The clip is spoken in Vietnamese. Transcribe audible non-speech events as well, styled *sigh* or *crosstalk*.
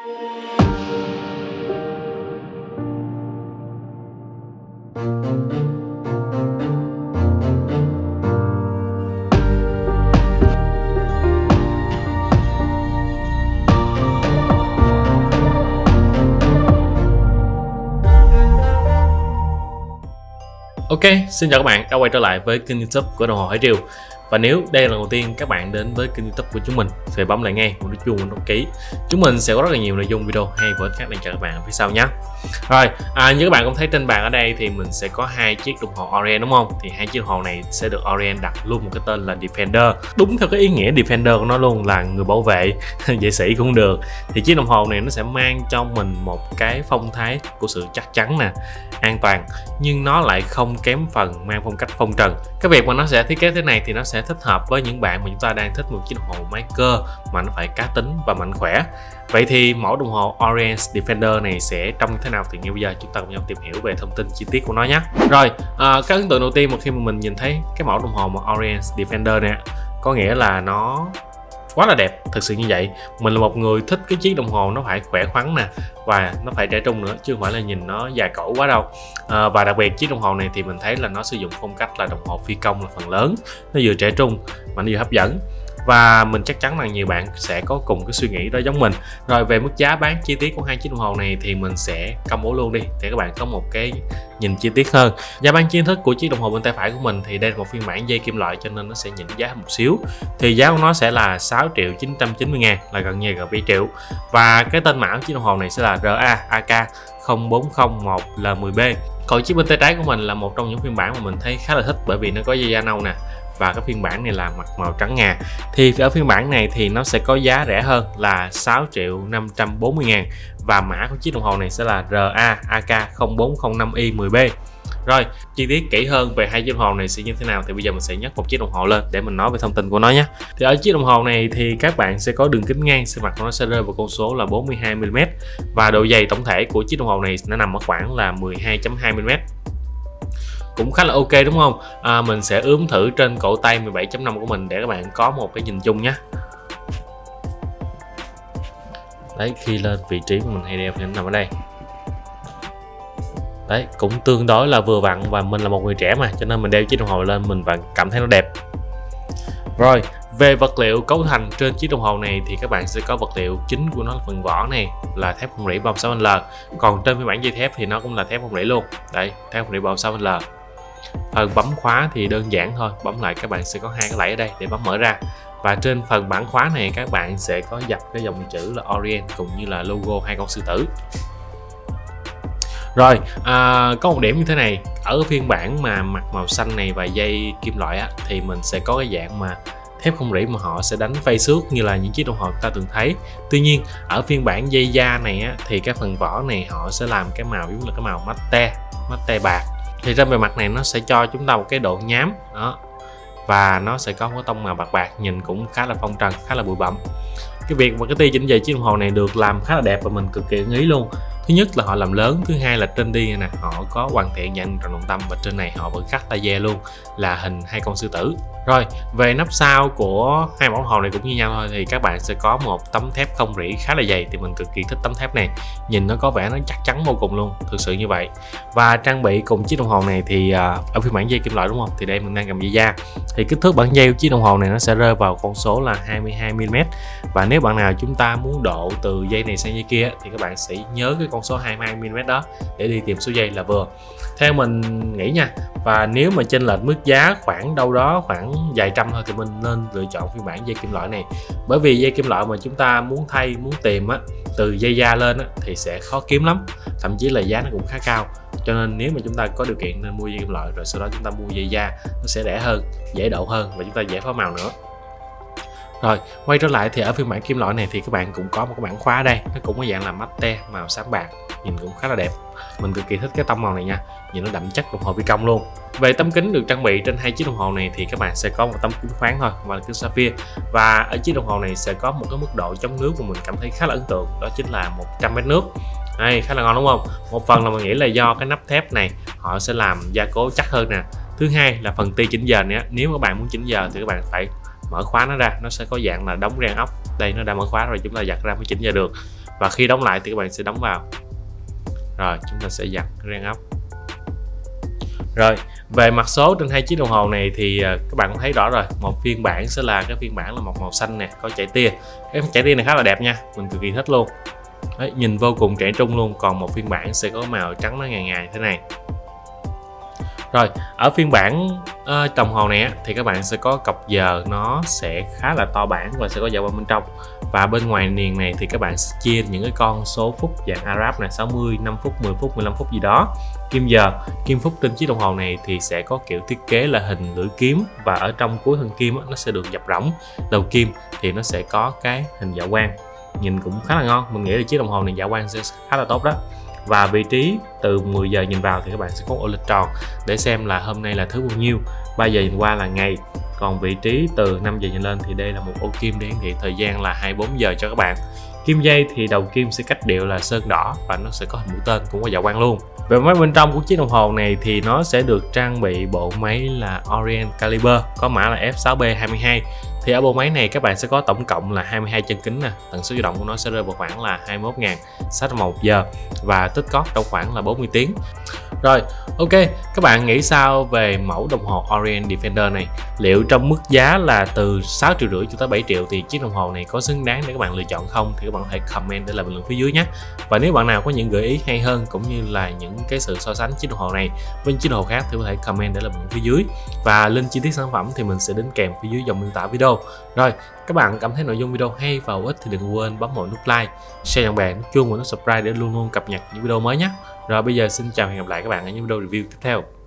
Ok, xin chào các bạn đã quay trở lại với kênh youtube của đồng hồ Hải Triều. Và nếu đây là lần đầu tiên các bạn đến với kênh youtube của chúng mình thì bấm lại ngay một nút chuông đăng ký. Chúng mình sẽ có rất là nhiều nội dung video hay với các đang chờ các bạn ở phía sau nhé. Rồi, à, như các bạn cũng thấy trên bàn ở đây thì mình sẽ có hai chiếc đồng hồ Orient đúng không? Thì hai chiếc đồng hồ này sẽ được Orient đặt luôn một cái tên là Defender. Đúng theo cái ý nghĩa Defender của nó luôn là người bảo vệ, *laughs* vệ sĩ cũng được. Thì chiếc đồng hồ này nó sẽ mang cho mình một cái phong thái của sự chắc chắn nè an toàn nhưng nó lại không kém phần mang phong cách phong trần. Cái việc mà nó sẽ thiết kế thế này thì nó sẽ thích hợp với những bạn mà chúng ta đang thích một chiếc đồng hồ máy cơ mà nó phải cá tính và mạnh khỏe. Vậy thì mẫu đồng hồ Orient Defender này sẽ trông như thế nào thì ngay bây giờ chúng ta cùng nhau tìm hiểu về thông tin chi tiết của nó nhé. Rồi à, cái ấn tượng đầu tiên mà khi mà mình nhìn thấy cái mẫu đồng hồ mà Orient Defender này có nghĩa là nó quá là đẹp thực sự như vậy. Mình là một người thích cái chiếc đồng hồ nó phải khỏe khoắn nè và nó phải trẻ trung nữa chứ không phải là nhìn nó dài cổ quá đâu. À, và đặc biệt chiếc đồng hồ này thì mình thấy là nó sử dụng phong cách là đồng hồ phi công là phần lớn nó vừa trẻ trung mà nó vừa hấp dẫn và mình chắc chắn là nhiều bạn sẽ có cùng cái suy nghĩ đó giống mình. Rồi về mức giá bán chi tiết của hai chiếc đồng hồ này thì mình sẽ công bố luôn đi, để các bạn có một cái nhìn chi tiết hơn. Giá bán chính thức của chiếc đồng hồ bên tay phải của mình thì đây là một phiên bản dây kim loại cho nên nó sẽ nhỉnh giá một xíu. Thì giá của nó sẽ là 6 triệu 990 ngàn, là gần như gần 7 triệu. Và cái tên mã của chiếc đồng hồ này sẽ là RA AK 0401 L10B còn chiếc bên tay trái của mình là một trong những phiên bản mà mình thấy khá là thích bởi vì nó có dây da nâu nè và cái phiên bản này là mặt màu trắng ngà. Thì ở phiên bản này thì nó sẽ có giá rẻ hơn là 6 triệu 540 ngàn và mã của chiếc đồng hồ này sẽ là RA AK 0405i 10B rồi, chi tiết kỹ hơn về hai chiếc đồng hồ này sẽ như thế nào thì bây giờ mình sẽ nhấc một chiếc đồng hồ lên để mình nói về thông tin của nó nhé. Thì ở chiếc đồng hồ này thì các bạn sẽ có đường kính ngang trên mặt của nó sẽ rơi vào con số là 42 mm và độ dày tổng thể của chiếc đồng hồ này nó nằm ở khoảng là 12.2 mm cũng khá là ok đúng không? À, mình sẽ ướm thử trên cổ tay 17.5 của mình để các bạn có một cái nhìn chung nhé. Đấy khi lên vị trí mà mình hay đeo thì nó nằm ở đây. Đấy cũng tương đối là vừa vặn và mình là một người trẻ mà cho nên mình đeo chiếc đồng hồ lên mình vẫn cảm thấy nó đẹp. Rồi về vật liệu cấu thành trên chiếc đồng hồ này thì các bạn sẽ có vật liệu chính của nó là phần vỏ này là thép không rỉ 36L còn trên phiên bản dây thép thì nó cũng là thép không rỉ luôn. Đấy thép không rỉ 36L phần bấm khóa thì đơn giản thôi bấm lại các bạn sẽ có hai cái lẫy ở đây để bấm mở ra. Và trên phần bản khóa này các bạn sẽ có dập cái dòng chữ là Orient cũng như là logo hai con sư tử. Rồi à, có một điểm như thế này. Ở phiên bản mà mặt màu xanh này và dây kim loại á, thì mình sẽ có cái dạng mà thép không rỉ mà họ sẽ đánh phay xước như là những chiếc đồng hồ ta từng thấy. Tuy nhiên ở phiên bản dây da này á, thì cái phần vỏ này họ sẽ làm cái màu giống là cái màu matte matte bạc thì trên bề mặt này nó sẽ cho chúng ta một cái độ nhám, đó. Và nó sẽ có một tông màu bạc bạc, nhìn cũng khá là phong trần, khá là bụi bặm. Cái việc mà cái tia chỉnh về chiếc đồng hồ này được làm khá là đẹp và mình cực kỳ ưng ý luôn thứ nhất là họ làm lớn, thứ hai là trên đi nè, họ có hoàn thiện dạng tròn đồng tâm và trên này họ vẫn khắc laser luôn, là hình hai con sư tử. Rồi, về nắp sau của hai mẫu đồng hồ này cũng như nhau thôi, thì các bạn sẽ có một tấm thép không rỉ khá là dày, thì mình cực kỳ thích tấm thép này. Nhìn nó có vẻ nó chắc chắn vô cùng luôn, thực sự như vậy. Và trang bị cùng chiếc đồng hồ này thì à, ở phiên bản dây kim loại đúng không? Thì đây mình đang cầm dây da. Thì kích thước bản dây của chiếc đồng hồ này nó sẽ rơi vào con số là 22 mm và nếu bạn nào chúng ta muốn độ từ dây này sang dây kia thì các bạn sẽ nhớ cái con số 22 mm đó để đi tìm số dây là vừa. Theo mình nghĩ nha và nếu mà trên lệch mức giá khoảng đâu đó khoảng vài trăm thôi thì mình nên lựa chọn phiên bản dây kim loại này. Bởi vì dây kim loại mà chúng ta muốn thay muốn tìm á từ dây da lên á, thì sẽ khó kiếm lắm thậm chí là giá nó cũng khá cao. Cho nên nếu mà chúng ta có điều kiện nên mua dây kim loại rồi sau đó chúng ta mua dây da nó sẽ rẻ hơn dễ độ hơn và chúng ta dễ phá màu nữa rồi, quay trở lại thì ở phiên bản kim loại này thì các bạn cũng có một cái bản khóa đây. Nó cũng có dạng là matte màu sáng bạc, nhìn cũng khá là đẹp. Mình cực kỳ thích cái tông màu này nha, nhìn nó đậm chất đồng hồ vi công luôn. Về tấm kính được trang bị trên hai chiếc đồng hồ này thì các bạn sẽ có một tấm kính khoáng thôi và là kính sapphire. Và ở chiếc đồng hồ này sẽ có một cái mức độ chống nước mà mình cảm thấy khá là ấn tượng, đó chính là 100 mét nước. Đây, khá là ngon đúng không? Một phần là mình nghĩ là do cái nắp thép này, họ sẽ làm gia cố chắc hơn nè. Thứ hai là phần ti chỉnh giờ nữa nếu các bạn muốn chỉnh giờ thì các bạn phải mở khóa nó ra nó sẽ có dạng là đóng rang ốc. Đây nó đã mở khóa rồi chúng ta giặt ra mới chỉnh ra được. Và khi đóng lại thì các bạn sẽ đóng vào. Rồi chúng ta sẽ giặt rang ốc. Rồi về mặt số trên hai chiếc đồng hồ này thì à, các bạn cũng thấy rõ rồi. Một phiên bản sẽ là cái phiên bản là một màu xanh nè có chạy tia. Cái chạy tia này khá là đẹp nha mình cực kỳ thích luôn. Đấy, nhìn vô cùng trẻ trung luôn còn một phiên bản sẽ có màu trắng nó ngày ngày thế này rồi ở phiên bản uh, đồng hồ này thì các bạn sẽ có cọc giờ nó sẽ khá là to bản và sẽ có dạo bên trong. Và bên ngoài niền này thì các bạn sẽ chia những cái con số phút dạng Arab này 60 5 phút 10 phút 15 phút gì đó. Kim giờ kim phút trên chiếc đồng hồ này thì sẽ có kiểu thiết kế là hình lưỡi kiếm và ở trong cuối thân kim nó sẽ được dập rỗng. Đầu kim thì nó sẽ có cái hình dạ quang nhìn cũng khá là ngon. Mình nghĩ là chiếc đồng hồ này dạ quang sẽ khá là tốt đó và vị trí từ 10 giờ nhìn vào thì các bạn sẽ có ô lịch tròn để xem là hôm nay là thứ bao nhiêu 3 giờ nhìn qua là ngày. Còn vị trí từ 5 giờ nhìn lên thì đây là một ô kim để hiển thị thời gian là 24 giờ cho các bạn. Kim dây thì đầu kim sẽ cách điệu là sơn đỏ và nó sẽ có hình mũi tên cũng có dạ quan luôn. Về máy bên trong của chiếc đồng hồ này thì nó sẽ được trang bị bộ máy là Orient Caliber, có mã là F6B22 thì ở bộ máy này các bạn sẽ có tổng cộng là 22 chân kính nè. Tần số di động của nó sẽ rơi vào khoảng là 21.000 sách một giờ và tích cót trong khoảng là 40 tiếng. Rồi, ok, các bạn nghĩ sao về mẫu đồng hồ Orient Defender này? Liệu trong mức giá là từ 6 triệu rưỡi cho tới 7 triệu thì chiếc đồng hồ này có xứng đáng để các bạn lựa chọn không? Thì các bạn hãy comment để lại bình luận phía dưới nhé. Và nếu bạn nào có những gợi ý hay hơn cũng như là những cái sự so sánh chiếc đồng hồ này với chiếc đồng hồ khác thì có thể comment để lại bình luận phía dưới. Và link chi tiết sản phẩm thì mình sẽ đính kèm phía dưới dòng miêu tả video rồi, các bạn cảm thấy nội dung video hay và hữu ích thì đừng quên bấm vào nút like, share cho bạn nút chuông và nút subscribe để luôn luôn cập nhật những video mới nhé. Rồi, bây giờ xin chào và hẹn gặp lại các bạn ở những video review tiếp theo.